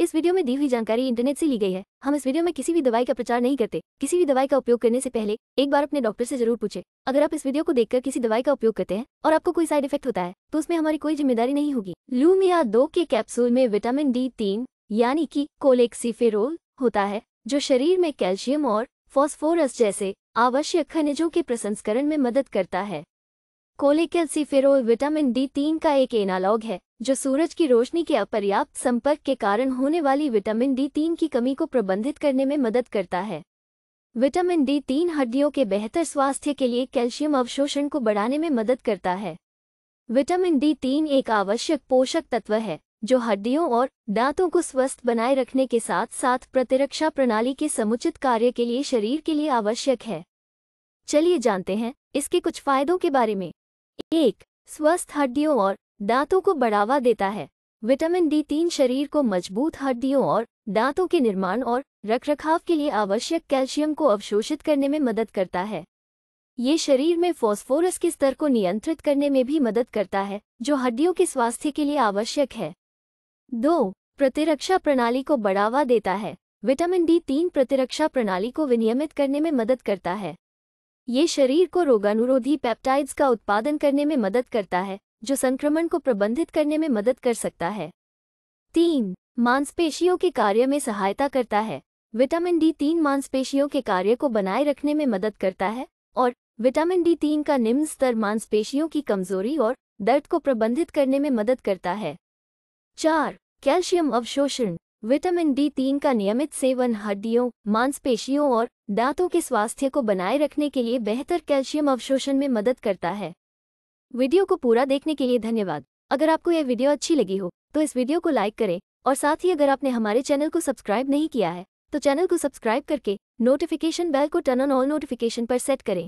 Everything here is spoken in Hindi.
इस वीडियो में दी हुई जानकारी इंटरनेट से ली गई है। हम इस वीडियो में किसी भी दवाई का प्रचार नहीं करते। किसी भी दवाई का उपयोग करने से पहले एक बार अपने डॉक्टर से ज़रूर पूछे। अगर आप इस वीडियो को देखकर किसी दवाई का उपयोग करते हैं और आपको कोई साइड इफ़ेक्ट होता है तो उसमें हमारी कोई ज़िम्मेदारी नहीं होगी। लूमिया दो के कैप्सूल में विटामिन डी तीन, यानी कि कोलेक्सीफेरोल, होता है, जो शरीर में कैल्शियम और फॉस्फोरस जैसे आवश्यक खनिजों के प्रसंस्करण में मदद करता है। कोलेकैल्सीफेरोल विटामिन डी तीन का एक एनालॉग है। जो सूरज की रोशनी के अपर्याप्त संपर्क के कारण होने वाली विटामिन डी तीन की कमी को प्रबंधित करने में मदद करता है। विटामिन डी तीन हड्डियों के बेहतर स्वास्थ्य के लिए कैल्शियम अवशोषण को बढ़ाने में मदद करता है। विटामिन डी तीन एक आवश्यक पोषक तत्व है, जो हड्डियों और दांतों को स्वस्थ बनाए रखने के साथ साथ प्रतिरक्षा प्रणाली के समुचित कार्य के लिए शरीर के लिए आवश्यक है। चलिए जानते हैं इसके कुछ फायदों के बारे में। एक, स्वस्थ हड्डियों और दांतों को बढ़ावा देता है। विटामिन डी तीन शरीर को मज़बूत हड्डियों और दांतों के निर्माण और रखरखाव के लिए आवश्यक कैल्शियम को अवशोषित करने में मदद करता है। ये शरीर में फॉस्फोरस के स्तर को नियंत्रित करने में भी मदद करता है, जो हड्डियों के स्वास्थ्य के लिए आवश्यक है। दो, प्रतिरक्षा प्रणाली को बढ़ावा देता है। विटामिन डी तीन प्रतिरक्षा प्रणाली को विनियमित करने में मदद करता है। ये शरीर को रोगानुरोधी पेप्टाइड्स का उत्पादन करने में मदद करता है। जो संक्रमण को प्रबंधित करने में मदद कर सकता है। तीन, मांसपेशियों के कार्य में सहायता करता है। विटामिन डी तीन मांसपेशियों के कार्य को बनाए रखने में मदद करता है और विटामिन डी तीन का निम्न स्तर मांसपेशियों की कमज़ोरी और दर्द को प्रबंधित करने में मदद करता है। चार, कैल्शियम अवशोषण। विटामिन डी तीन का नियमित सेवन हड्डियों, मांसपेशियों और दांतों के स्वास्थ्य को बनाए रखने के लिए बेहतर कैल्शियम अवशोषण में मदद करता है। वीडियो को पूरा देखने के लिए धन्यवाद। अगर आपको यह वीडियो अच्छी लगी हो तो इस वीडियो को लाइक करें, और साथ ही अगर आपने हमारे चैनल को सब्सक्राइब नहीं किया है तो चैनल को सब्सक्राइब करके नोटिफिकेशन बेल को टर्न ऑन ऑल नोटिफिकेशन पर सेट करें।